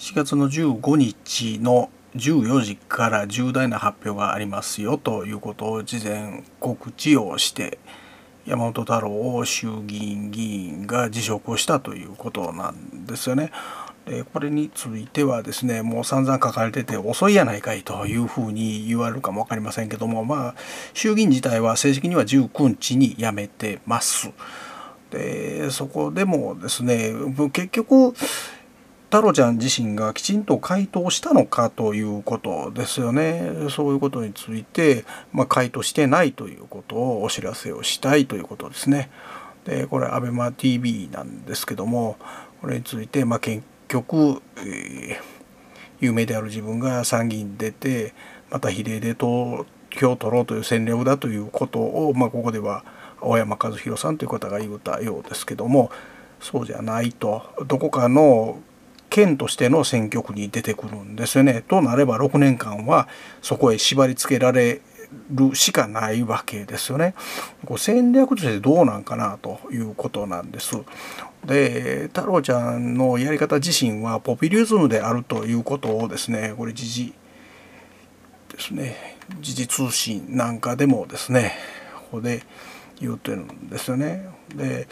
4月の15日の14時から重大な発表がありますよということを事前告知をして山本太郎を衆議院議員が辞職をしたということなんですよね。でこれについてはですねもう散々書かれてて遅いやないかいというふうに言われるかも分かりませんけどもまあ衆議院自体は正式には19日に辞めてます。でそこでもですね結局太郎ちゃん自身がきちんと回答したのかということですよねそういうことについて、まあ、回答してないということをお知らせをしたいということですね。でこれ ABEMATV なんですけどもこれについて、まあ、結局、えー、有名である自分が参議院出てまた比例で投票を取ろうという戦略だということを、まあ、ここでは青山和弘さんという方が言うたようですけどもそうじゃないとどこかの県としての選挙区に出てくるんですよね。となれば6年間はそこへ縛り付けられるしかないわけですよね。こう戦略としてどうなんかなということなんです。で太郎ちゃんのやり方自身はポピュリズムであるということをですねこれ時事ですね時事通信なんかでもですねここで言ってるんですよね。で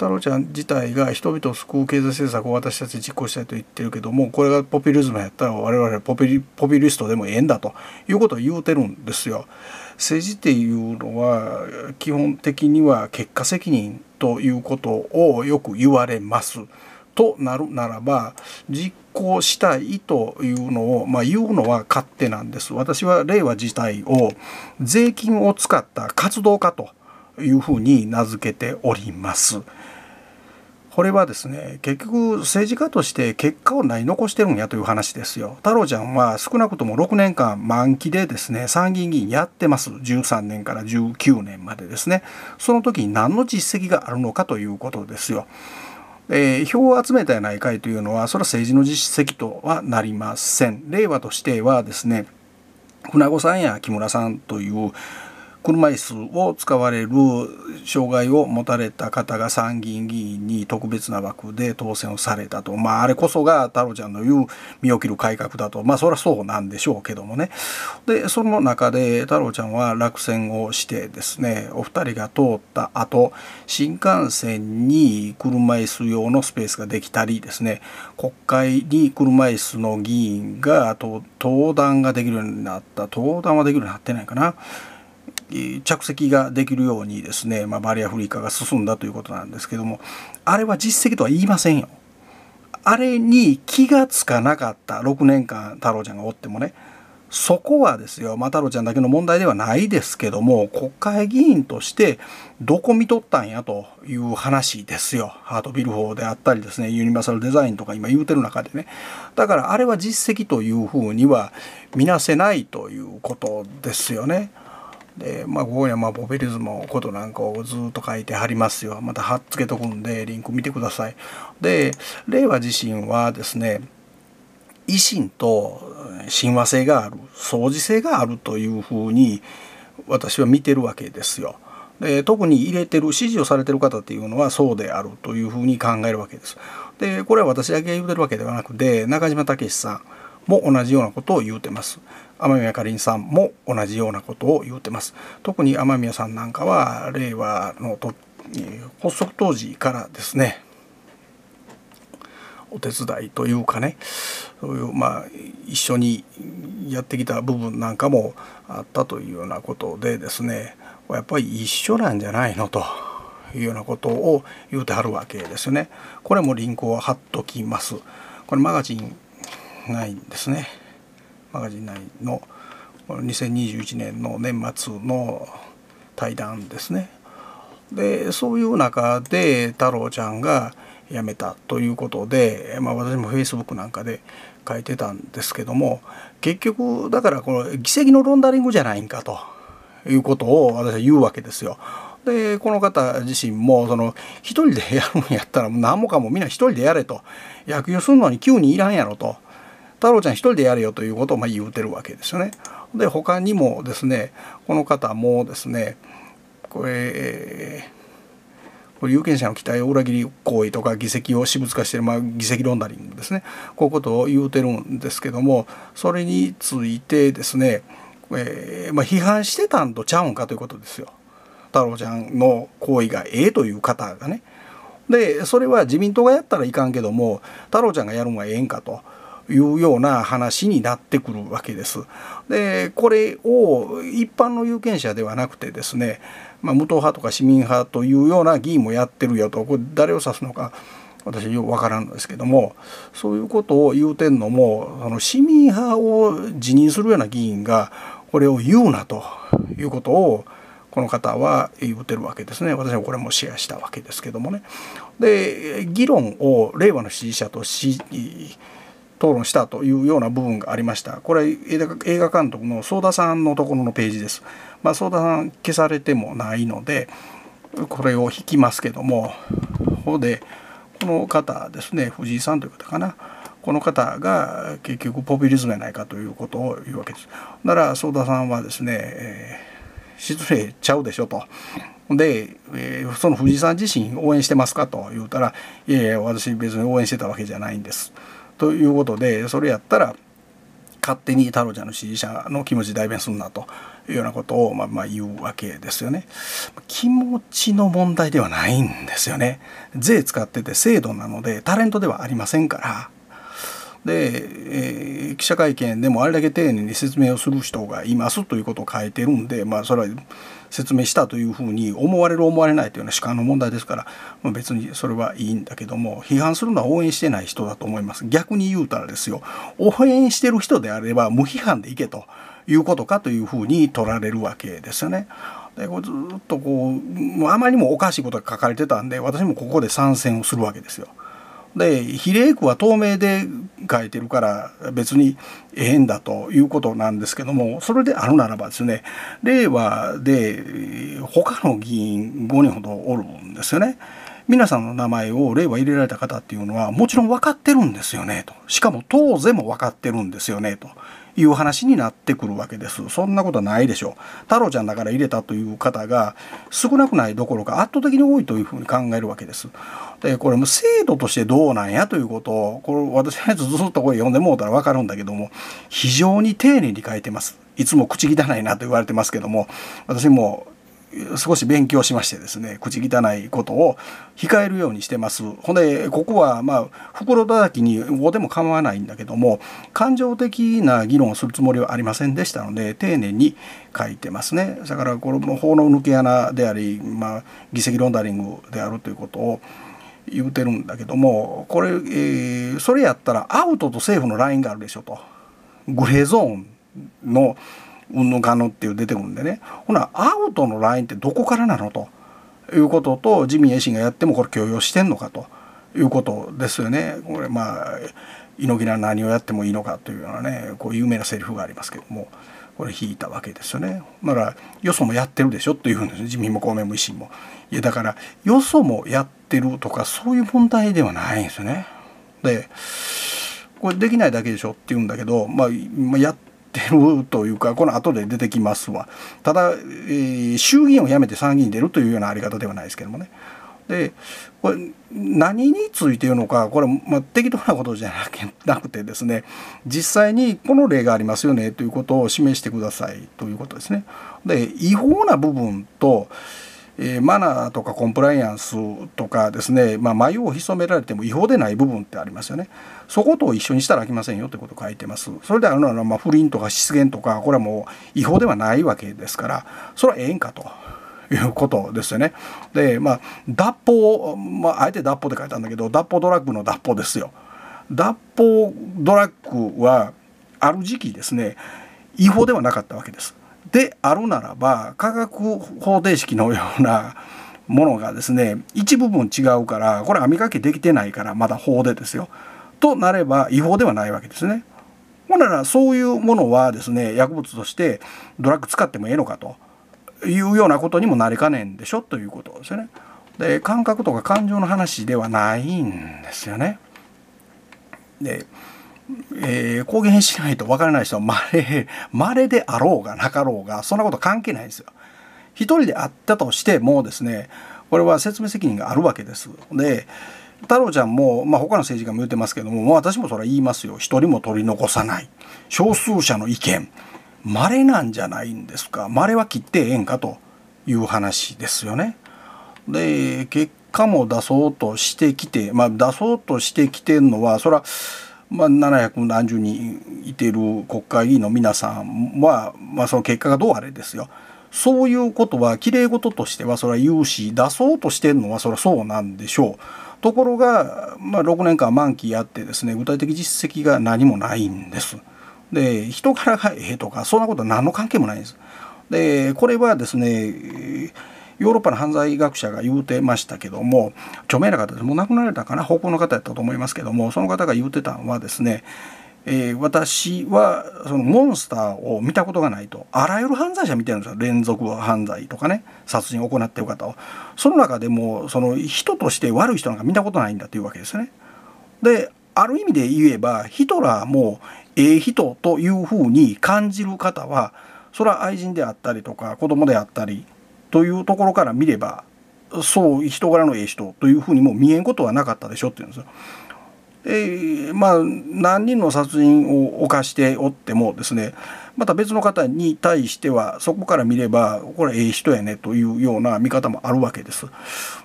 太郎ちゃん自体が人々を救う経済政策を私たち実行したいと言ってるけどもこれがポピュリズムやったら我々ポピュポピュリストでもええんだということを言うてるんですよ。政治っていうのは基本的には結果責任ということをよく言われます。となるならば実行したいというのを、まあ、言うのは勝手なんです。私は令和自体を税金を使った活動家というふうに名付けております。これはですね結局政治家として結果を何残してるんやという話ですよ。太郎ちゃんは少なくとも6年間満期でですね参議院議員やってます13年から19年までですねその時に何の実績があるのかということですよ。えー、票を集めたやないかいというのはそれは政治の実績とはなりません。令和としてはですね船子さんや木村さんという車椅子を使われる障害を持たれた方が参議院議員に特別な枠で当選をされたと。まああれこそが太郎ちゃんの言う身を切る改革だと。まあそりゃそうなんでしょうけどもね。でその中で太郎ちゃんは落選をしてですねお二人が通った後新幹線に車椅子用のスペースができたりですね国会に車椅子の議員が登壇ができるようになった。登壇はできるようになってないかな。着席ができるようにですね、まあ、バリアフリー化が進んだということなんですけどもあれは実績とは言いませんよ。あれに気がつかなかった6年間太郎ちゃんがおってもねそこはですよ、まあ、太郎ちゃんだけの問題ではないですけども国会議員としてどこ見とったんやという話ですよハートビル法であったりですねユニバーサルデザインとか今言うてる中でねだからあれは実績というふうには見なせないということですよね。で、まあ、ここにはまあポピュリズムのことなんかをずっと書いてはりますよ。また貼っつけとくんで、リンク見てください。で、令和自身はですね、維新と親和性がある、相似性があるというふうに私は見てるわけですよ。で特に入れてる支持をされてる方っていうのはそうであるというふうに考えるわけです。でこれは私だけ言うてるわけではなくて中島武さんも同じようなことを言うてます。雨宮かりんさんも同じようなことを言うてます。特に雨宮さんなんかは令和のと発足当時からですねお手伝いというかねそういうまあ一緒にやってきた部分なんかもあったというようなことでですねやっぱり一緒なんじゃないのというようなことを言うてはるわけですね。これもリンクを貼っときます。これマガジンないんですね。マガジン内の2021年の年末の対談ですね。でそういう中で太郎ちゃんが辞めたということで、まあ、私もフェイスブックなんかで書いてたんですけども結局だからこの議席のロンダリングじゃないんかということを私は言うわけですよ。でこの方自身もその一人でやるんやったら何もかもみんな一人でやれと野球するのに9人いらんやろと。太郎ちゃん一人でやれよということをま言うてるわけですよね。で他にもですねこの方もですねこれこれ有権者の期待を裏切り行為とか議席を私物化してる、まあ、議席ロンダリングですねこういうことを言うてるんですけどもそれについてですね、えーまあ、批判してたんとちゃうんかということですよ。太郎ちゃんの行為がええという方がね。でそれは自民党がやったらいかんけども太郎ちゃんがやるのがええんかと。いうような話になってくるわけです。でこれを一般の有権者ではなくてですね、まあ、無党派とか市民派というような議員もやってるよとこれ誰を指すのか私よく分からんのですけどもそういうことを言うてんのもあの市民派を辞任するような議員がこれを言うなということをこの方は言うてるわけですね私はこれもシェアしたわけですけどもね。で議論を令和の支持者とし討論したというような部分がありましたこれ映画監督の相田さんのところのページです。まあ、相田さん消されてもないのでこれを引きますけどもここでこの方ですね藤井さんという方かなこの方が結局ポピュリズムやないかということを言うわけです。だから相田さんはですね、えー、失礼ちゃうでしょと。で、えー、その藤井さん自身応援してますかと言うたら「いやいや私別に応援してたわけじゃないんです」ということでそれやったら勝手に太郎ちゃんの支持者の気持ち代弁すんなというようなことをまあまあ言うわけですよね。気持ちの問題ではないんですよね。税使ってて制度なのでタレントではありませんから。で、えー、記者会見でもあれだけ丁寧に説明をする人がいますということを書いてるんでまあそれは説明したというふうに思われる思われないというのは主観の問題ですから、まあ、別にそれはいいんだけども批判するのは応援してない人だと思います逆に言うたらですよ応援してる人であれば無批判でいけということかというふうに取られるわけですよね。でこれずっとこうあまりにもおかしいことが書かれてたんで私もここで参戦をするわけですよ。で比例区は透明で書いてるから別にええんだということなんですけどもそれであるならばですね令和で他の議員5人ほどおるんですよね。皆さんの名前を令和入れられた方っていうのはもちろん分かってるんですよねとしかも当然も分かってるんですよねという話になってくるわけです。そんなことはないでしょう。太郎ちゃんだから入れたという方が少なくないどころか圧倒的に多いというふうに考えるわけです。でこれも制度としてどうなんやということをこれ私のやつずっとこれ読んでもうたらわかるんだけども非常に丁寧に書いてます。いつも口汚いなと言われてますけども私も少し勉強しましてですね口汚いことを控えるようにしてます。ほんでここはまあ袋叩きにおでも構わないんだけども感情的な議論をするつもりはありませんでしたので丁寧に書いてますね。だからこれも法の抜け穴であり、まあ、議席ロンダリングであるということを言うてるんだけどもこれ、えー、それやったらアウトと政府のラインがあるでしょと。グレーゾーンのうんぬかぬっていう出てくるんでねほなアウトのラインってどこからなのということと自民維新がやってもこれ許容してんのかということですよね。これまあ猪木な何をやってもいいのかというようなねこう有名なセリフがありますけどもこれ引いたわけですよね。だからよそもやってるでしょというんです自民も公明も維新も。いやだからよそもやってるとかそういう問題ではないんですよね。でこれできないだけでしょって言うんだけど、まあ、やっってるというかこの後で出てきますわただ、えー、衆議院を辞めて参議院に出るというようなあり方ではないですけどもねでこれ何について言うのかこれ、まあ、適当なことじゃなくてですね実際にこの例がありますよねということを示してくださいということですね。で違法な部分とえー、マナーとかコンプライアンスとかですね、まあ、眉を潜められても違法でない部分ってありますよね。そこと一緒にしたらあきませんよということを書いてます。それであるのは、まあ、不倫とか失言とかこれはもう違法ではないわけですからそれはええんかと。いうことですよね。でまあ脱法、まあ、あえて脱法って書いたんだけど脱法ドラッグの脱法ですよ。脱法ドラッグはある時期ですね違法ではなかったわけです。であるならば化学方程式のようなものがですね一部分違うからこれ網掛けできてないからまだ法でですよ。となれば違法ではないわけですね。ほんならそういうものはですね薬物としてドラッグ使ってもええのかというようなことにもなりかねんでしょということですよね。で感覚とか感情の話ではないんですよね。でえー、公言しないと分からない人はまれまれであろうがなかろうがそんなこと関係ないんですよ。一人であったとしてもですねこれは説明責任があるわけです。で太郎ちゃんも、まあ、他の政治家も言ってますけども、まあ、私もそれは言いますよ一人も取り残さない少数者の意見稀なんじゃないんですか稀は切ってええんかという話ですよね。で結果も出そうとしてきて、まあ、出そうとしてきてるのはそれは、まあ、700何十人いてる国会議員の皆さんは、まあ、その結果がどうあれですよ。そういうことはきれい事としてはそれは言うし出そうとしてるのはそれはそうなんでしょう。ところが、まあ、6年間満期やってですね具体的実績が何もないんです。で人柄がええとかそんなことは何の関係もないんです。でこれはですねヨーロッパの犯罪学者が言うてましたけども著名な方です。もう亡くなられたかな？方向の方やったと思いますけどもその方が言うてたのはですねえー、私はそのモンスターを見たことがないとあらゆる犯罪者見てるんですよ。連続犯罪とかね殺人を行ってる方を。その中でもその人として悪い人なんか見たことないんだというわけですね。である意味で言えばヒトラーもええ人というふうに感じる方はそれは愛人であったりとか子供であったりというところから見ればそう人柄のええ人というふうにも見えんことはなかったでしょって言うんですよ。えー、まあ何人の殺人を犯しておってもですねまた別の方に対してはそこから見ればこれええ人やねというような見方もあるわけです。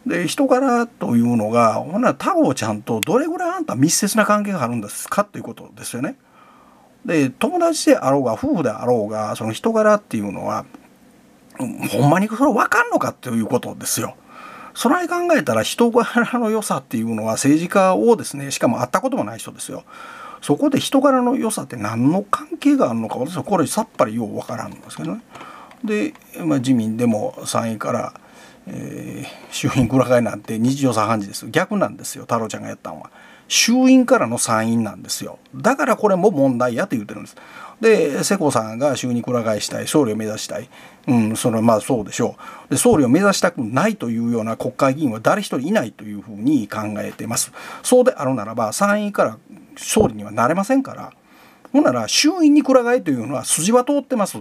で人柄というのがほな太郎ちゃんとどれぐらいあんた密接な関係があるんですかということですよね。で友達であろうが夫婦であろうがその人柄っていうのはほんまにそれ分かんのかということですよ。それ考えたら人柄の良さっていうのは政治家をですねしかも会ったこともない人ですよ。そこで人柄の良さって何の関係があるのか私はこれさっぱりよう分からんんですけどね。で、まあ、自民でも参院から、えー、衆院くら替えなんて日常茶飯事です逆なんですよ太郎ちゃんがやったのは。衆院からの参院なんですよ。だからこれも問題やと言ってるんです。で世耕さんが衆にくら替えしたい総理を目指したい。うんそれまあそうでしょう。で総理を目指したくないというような国会議員は誰一人いないというふうに考えてます。そうであるならば参院から総理にはなれませんから。ほんなら衆院にくら替えというのは筋は通ってます。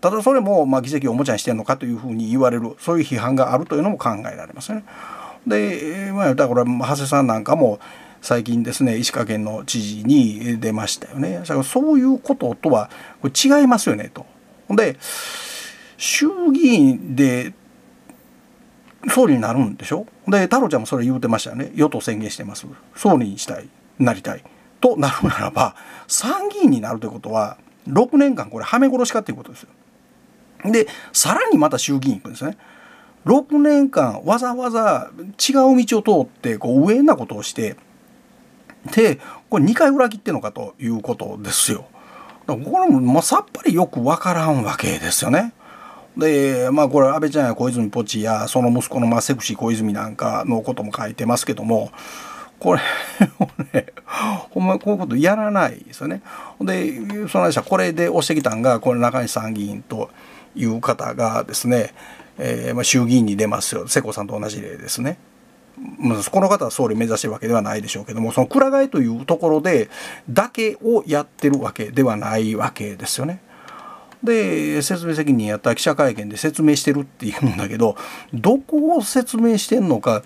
ただそれもまあ議席をおもちゃにしてるのかというふうに言われるそういう批判があるというのも考えられますよね。で、まあ、だから長谷さんなんかも最近ですね石川県の知事に出ましたよね。だからそういうこととはこれ違いますよねと。で衆議院で総理になるんでしょ？で太郎ちゃんもそれ言うてましたよね与党宣言してます総理にしたいなりたいとなるならば参議院になるということは6年間これはめ殺しかっていうことですよ。でさらにまた衆議院行くんですね。6年間わざわざ違う道を通ってこう上なことをしてでこれ2回裏切ってんのかということですよ。これも、まあ、さっぱりよくわからんわけですよね。でまあこれ安倍ちゃんや小泉ポチやその息子のまあセクシー小泉なんかのことも書いてますけどもこれねほんまこういうことやらないですよね。でその間これで押してきたんがこれ中西参議院という方がですね、えーまあ、衆議院に出ますよ世耕さんと同じ例ですね。この方は総理目指してるわけではないでしょうけどもそのくら替えというところでだけをやってるわけではないわけですよね。で説明責任やった記者会見で説明してるって言うんだけどどこを説明してんのか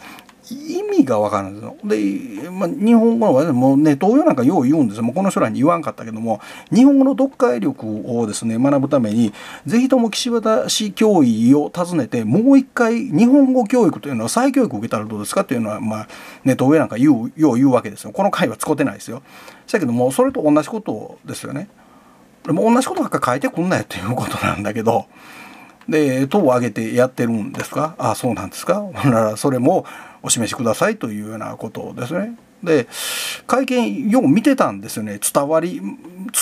意味がわからないですで、まあ、日本語のはもうね東洋なんかよう言うんですよ。もうこの人らに言わんかったけども。日本語の読解力をですね学ぶために是非とも岸和田市教委を訪ねてもう一回日本語教育というのは再教育を受けたらどうですかっていうのはまあネット上なんか言うよう言うわけですよ。この回は使ってないですよ。だけどもそれと同じことですよね。でも同じことばっか書いてくんなよっていうことなんだけど。で党を挙げてやってるんですか？ああそうなんですか？ほんならそれもお示しくださいというようなことですね。で会見よく見てたんですよね伝わり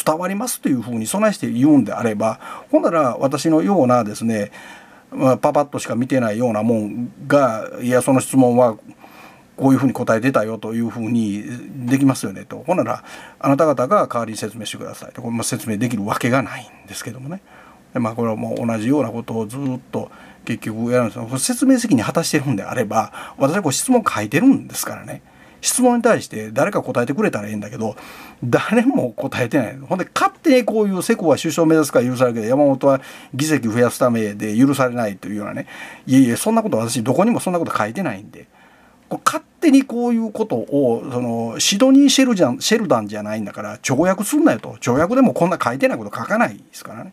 伝わりますというふうに備えして言うんであればほんなら私のようなですね、まあ、パパッとしか見てないようなもんがいやその質問はこういうふうに答えてたよというふうにできますよねとほんならあなた方が代わりに説明してくださいとこれ、まあ、説明できるわけがないんですけどもね。でまあこれはもう同じようなことをずっと結局やるんですよ。説明責任果たしてるんであれば私はこう質問書いてるんですからね。質問に対して誰か答えてくれたらええんだけど誰も答えてない。ほんで勝手にこういうセコは首相を目指すから許されるけど山本は議席増やすためで許されないというようなね。いえいえそんなこと私どこにもそんなこと書いてないんで。勝手にこういうことをそのシドニー・シェルじゃシェルダンじゃないんだから条約すんなよと。条約でもこんな書いてないこと書かないですからね。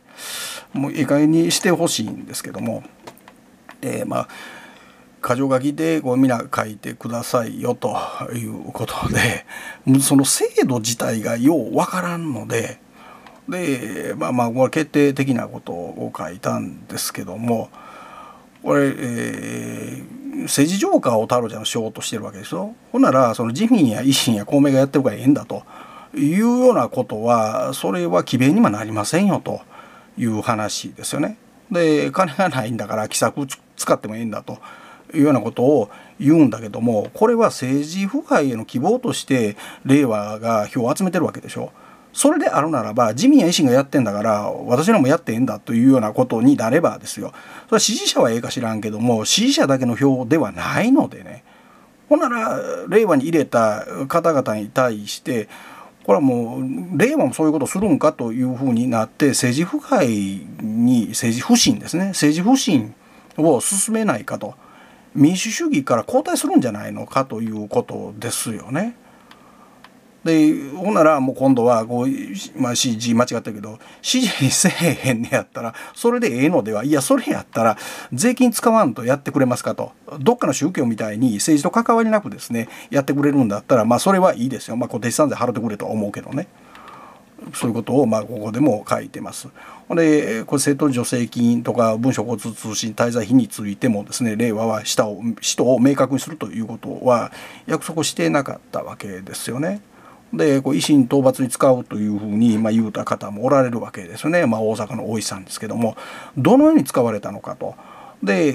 もういい加減にしてほしいんですけども。えー、まあ箇条書きでこう皆書いてくださいよということでその制度自体がようわからんのででまあまあこれ決定的なことを書いたんですけどもこれ、えー、政治ジョーカーを太郎ちゃんしようとしてるわけですよ。ほんならその自民や維新や公明がやってるからええんだというようなことはそれは詭弁にもなりませんよという話ですよね。で金がないんだから奇策使ってもいいんだというようなことを言うんだけどもこれは政治腐敗への希望として令和が票を集めてるわけでしょ。それであるならば自民や維新がやってんだから私らもやってええんだというようなことになればですよ。それは支持者はええか知らんけども支持者だけの票ではないのでね。ほんなら令和に入れた方々に対してこれはもう令和もそういうことするんかというふうになって政治腐敗に政治不信ですね。政治不信を進めないかと民主主義から後退するんじゃないのかということですよね。でほんならもう今度はこう、まあ、CG 間違ったけど指示せえへんねやったらそれでええのではいやそれやったら税金使わんとやってくれますかとどっかの宗教みたいに政治と関わりなくですねやってくれるんだったらまあそれはいいですよまあ固定資産税払ってくれとは思うけどね。そういうことをまあここでも書いてます。でこれ政党助成金とか文書交通通信滞在費についてもですね令和は使途を使途を明確にするということは約束してなかったわけですよね。でこう維新討伐に使うというふうに、まあ、言うた方もおられるわけですよね、まあ、大阪の大石さんですけどもどのように使われたのかと。で、え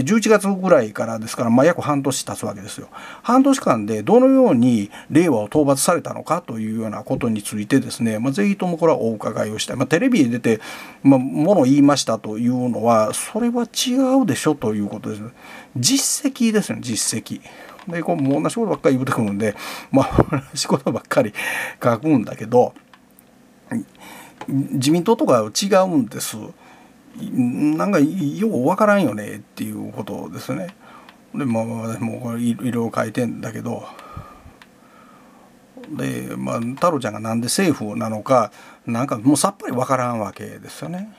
ー、11月ぐらいからですから、まあ、約半年経つわけですよ。半年間でどのように令和を討伐されたのかというようなことについてですね、まあ、ぜひともこれはお伺いをしたい。まあ、テレビで出て、まあ、ものを言いましたというのはそれは違うでしょということです。実績ですね実績。でこうもう同じことばっかり言うてくるんでまあ同じことばっかり書くんだけど自民党とかは違うんです。なんかよう分からんよねっていうことですね。でまあ私もこれいろいろ書いてんだけどでまあ太郎ちゃんがなんで政府なのかなんかもうさっぱり分からんわけですよね。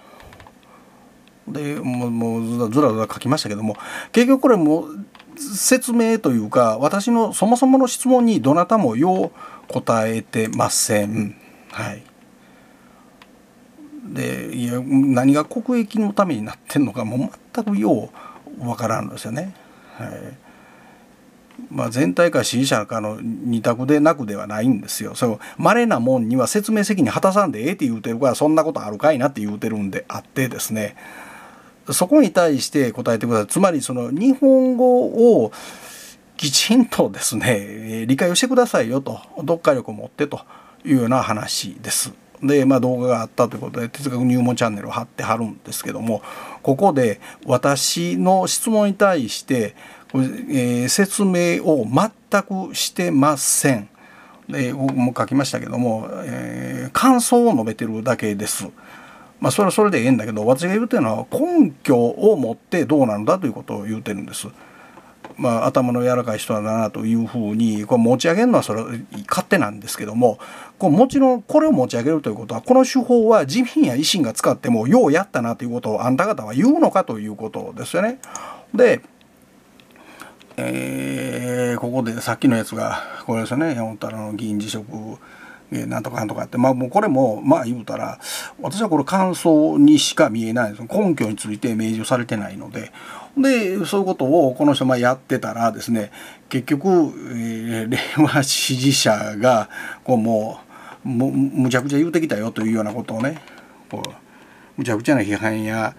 でもうもうずらずら書きましたけども結局これも説明というか私のそもそもの質問にどなたもよう答えてません。はいでいや何が国益のためになってんのかもう全くようわからんのですよね。はいまあ、全体か支持者かの二択でなくではないんですよ。そう稀なもんには説明責任果たさんでええって言うてるからそんなことあるかいなって言うてるんであってですねそこに対して答えてください。つまりその日本語をきちんとですね理解をしてくださいよと読解力を持ってというような話です。で、まあ、動画があったということで哲学入門チャンネルを貼ってはるんですけどもここで私の質問に対してえー、説明を全くしてません。で僕も書きましたけども、えー、感想を述べてるだけです。まあ、それはそれでええんだけど私が言うてるのは根拠を持ってどうなんだということを言うてるんです。まあ、頭の柔らかい人だなというふうにこう持ち上げるのはそれ勝手なんですけどもこうもちろんこれを持ち上げるということはこの手法は自民や維新が使ってもようやったなということをあんた方は言うのかということですよね。でえー、ここでさっきのやつがこれですよね山本太郎の議員辞職えなんとかなんとかってまあもうこれもまあ言うたら私はこれ感想にしか見えないです根拠について明示されてないのででそういうことをこの人まやってたらですね結局、えー、令和支持者がこうもうむむちゃくちゃ言うてきたよというようなことをねこうむちゃくちゃな批判や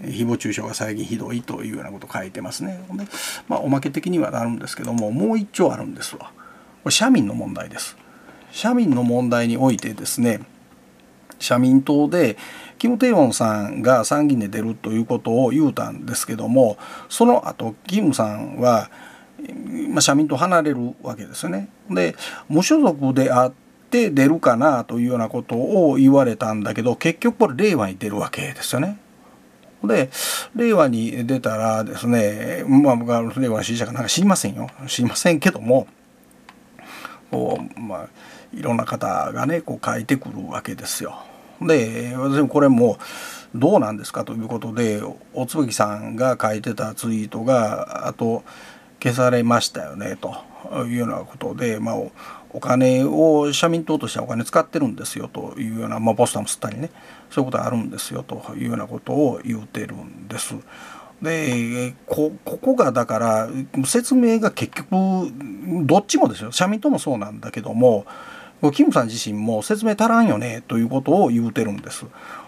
誹謗中傷が最近ひどいというようなことを書いてますね。でまあおまけ的にはなるんですけどももう一丁あるんですわ。これ社民の問題です。社民の問題においてですね社民党でキム・テヨンさんが参議院で出るということを言うたんですけどもその後キムさんはまあ、社民党離れるわけですよね。で無所属であって出るかなというようなことを言われたんだけど結局これ令和に出るわけですよね。で令和に出たらですねまあ僕は令和の支持者かなんか知りませんよ知りませんけどもこうまあいろんな方がねこう書いてくるわけですよ。で私もこれもどうなんですかということでおつぶきさんが書いてたツイートがあと消されましたよねというようなことで、まあ、お金を社民党としてはお金使ってるんですよというような、まあ、ポスターも吸ったりねそういうことがあるんですよというようなことを言うてるんです。でここがだから説明が結局どっちもですよ社民党もそうなんだけどもキムさん自身も説明足らんよねということを言うてるんです。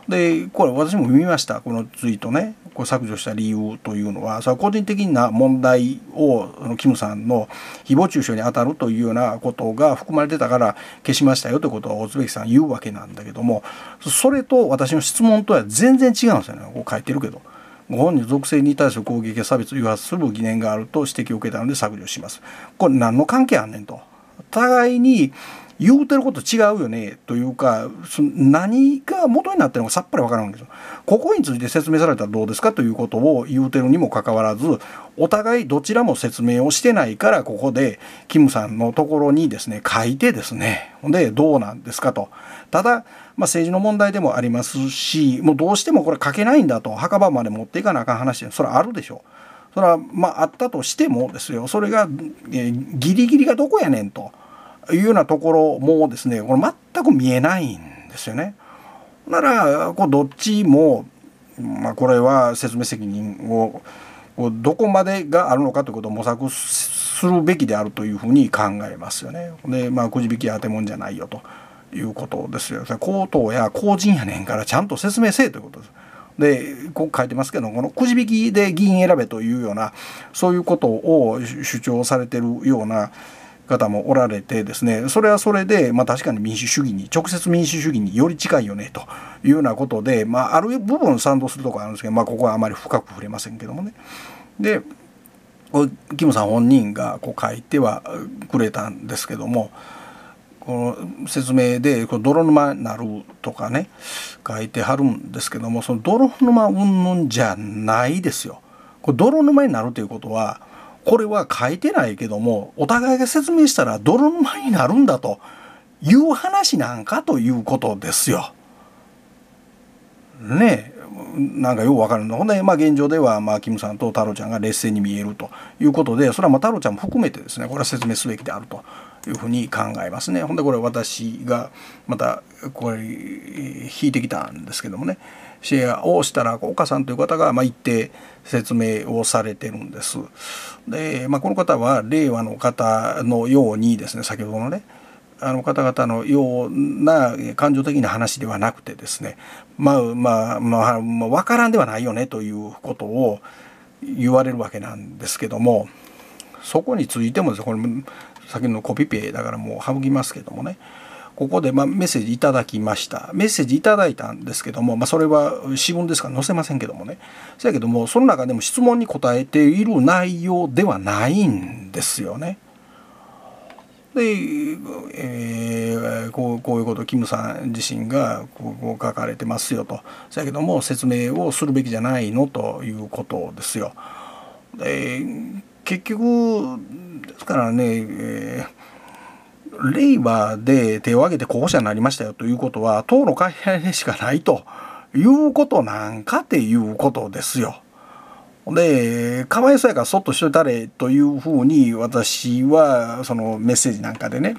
でこれ私も見ましたこのツイートねこれ削除した理由というのはそれは個人的な問題をキムさんの誹謗中傷に当たるというようなことが含まれてたから消しましたよということを大津べきさん言うわけなんだけどもそれと私の質問とは全然違うんですよねこう書いてるけど。ご本人属性に対する攻撃や差別を誘発する疑念があると指摘を受けたので削除します。これ何の関係あんねんと。互いに言うてること違うよねというかその何が元になってるのかさっぱり分からんわけですよ。ここについて説明されたらどうですかということを言うてるにもかかわらずお互いどちらも説明をしてないからここでキムさんのところにですね書いてですねでどうなんですかと。ただ、まあ、政治の問題でもありますしもうどうしてもこれ書けないんだと墓場まで持っていかなあかん話それはあるでしょう。それはまああったとしてもですよそれが、えー、ギリギリがどこやねんと。いうようなところもですねこれ全く見えないんですよね。ならこうどっちも、まあ、これは説明責任をどこまでがあるのかということを模索するべきであるというふうに考えますよね。でまあくじ引き当てもんじゃないよということですよ。口頭や公人やねんからちゃんと説明せえということです。でこう書いてますけどこのくじ引きで議員選べというようなそういうことを主張されてるような方もおられてですねそれはそれで、まあ、確かに民主主義に直接民主主義により近いよねというようなことで、まあ、ある部分賛同するところあるんですけど、まあ、ここはあまり深く触れませんけどもね。でキムさん本人がこう書いてはくれたんですけどもこの説明で泥沼になるとかね書いてはるんですけどもその泥沼云々じゃないですよ。これ泥沼になるということはこれは書いてないけどもお互いが説明したら泥沼になるんだという話なんかということですよ。ねえなんかよくわかるのほんで、まあ、現状では、まあ、キムさんと太郎ちゃんが劣勢に見えるということでそれはまあ太郎ちゃんも含めてですねこれは説明すべきであるというふうに考えますね。ほんでこれ私がまたこれ引いてきたんですけどもねシェアをしたら岡さんという方がまあ一定説明をされてるんです。で、まあ、この方は令和の方のようにですね先ほどのねあの方々のような感情的な話ではなくてですねまあまあまあ、まあ、分からんではないよねということを言われるわけなんですけどもそこについてもですねこれ先のコピペだからもう省きますけどもねここでまメッセージいただきましたメッセージいただいたんですけども、まあ、それは私文ですから載せませんけどもねそやけどもその中でも質問に答えている内容ではないんですよね。で、えー、こうこういうことキムさん自身がこう書かれてますよとそやけども説明をするべきじゃないのということですよ。で結局ですからね、えー令和で手を挙げて候補者になりましたよということは党の会派でしかないということなんかっていうことですよ。でかわいそうやからそっとしといたれというふうに私はそのメッセージなんかでね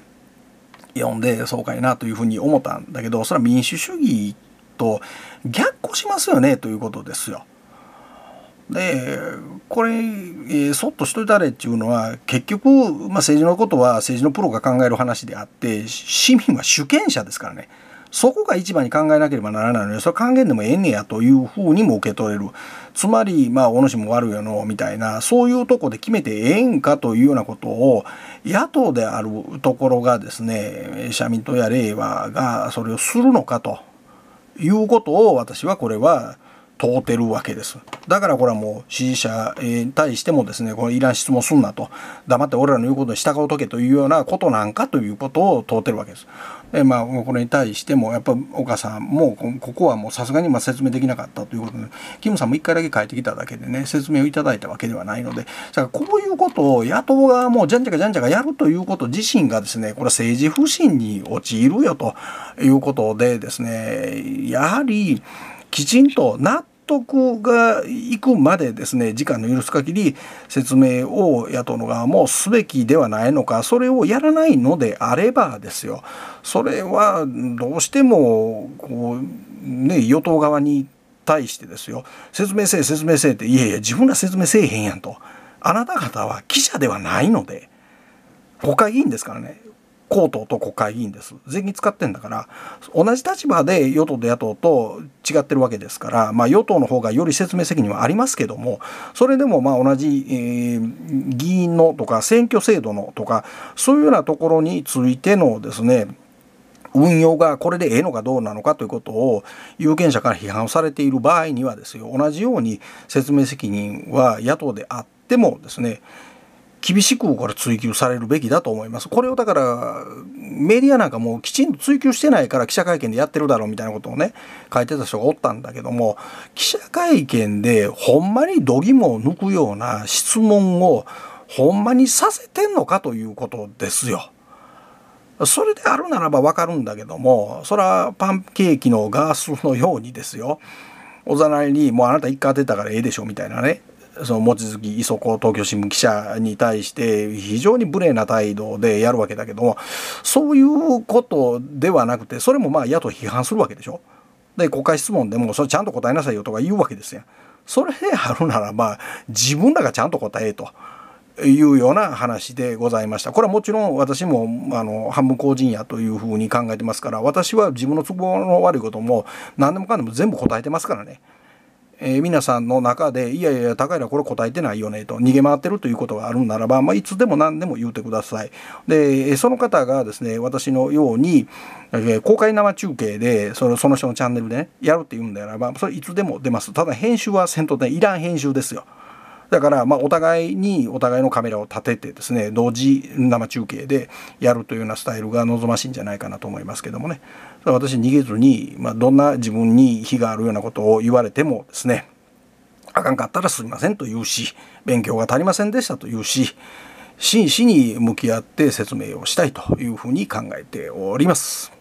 読んでそうかいなというふうに思ったんだけどそれは民主主義と逆行しますよねということですよ。でこれ、えー、そっとしといたれっていうのは結局、まあ、政治のことは政治のプロが考える話であって市民は主権者ですからね。そこが一番に考えなければならないのでそれ還元でもええねやというふうにも受け取れる。つまりまあお主も悪いよのみたいなそういうとこで決めてええんかというようなことを野党であるところがですね社民党や令和がそれをするのかということを私はこれは通ってるわけです。だからこれはもう支持者に対してもですね、これいらん質問すんなと、黙って俺らの言うことに従うとけというようなことなんかということを問うてるわけです。でまあこれに対してもやっぱ岡さんもここはもうさすがにま説明できなかったということでキムさんも1回だけ帰ってきただけでね説明をいただいたわけではないのでだからこういうことを野党側もじゃんじゃかじゃんじゃかやるということ自身がですねこれは政治不信に陥るよということでですねやはりきちんと納得がいくまでですね時間の許す限り説明を野党の側もすべきではないのかそれをやらないのであればですよ。それはどうしてもこう、ね、与党側に対してですよ。説明せえ説明せえっていやいや自分ら説明せえへんやんと。あなた方は記者ではないので。国会議員ですからね。公党と国会議員です。税金使ってんだから同じ立場で与党と野党と違ってるわけですから、まあ、与党の方がより説明責任はありますけどもそれでもまあ同じ、えー、議員のとか選挙制度のとかそういうようなところについてのですね運用がこれでええのかどうなのかということを有権者から批判されている場合にはですよ同じように説明責任は野党であってもですね厳しくこれ追及されるべきだと思います。これをだからメディアなんかもきちんと追及してないから記者会見でやってるだろうみたいなことをね書いてた人がおったんだけども記者会見でほんまに度肝を抜くような質問をほんまにさせてんのかということですよ。それであるならばわかるんだけどもそれはパンケーキのガースのようにですよおざなりにもうあなた一回当てたからええでしょみたいなねその望月磯子東京新聞記者に対して非常に無礼な態度でやるわけだけどもそういうことではなくてそれもまあ野党批判するわけでしょ。で国会質問でもそれちゃんと答えなさいよとか言うわけですよ。それであるならば自分らがちゃんと答えと。いうような話でございました。これはもちろん私もあの半分公人やというふうに考えてますから私は自分の都合の悪いことも何でもかんでも全部答えてますからね。えー、皆さんの中でいやいや高平これ答えてないよねと逃げ回ってるということがあるならば、まあ、いつでも何でも言うてください。でその方がですね私のように、え、公開生中継でそのその人のチャンネルでねやるっていうんであればそれいつでも出ます。ただ編集はせんとねいらん編集ですよ。だからまあお互いにお互いのカメラを立ててですね同時生中継でやるというようなスタイルが望ましいんじゃないかなと思いますけどもね私逃げずに、まあ、どんな自分に非があるようなことを言われてもですねあかんかったらすみませんと言うし勉強が足りませんでしたと言うし真摯に向き合って説明をしたいというふうに考えております。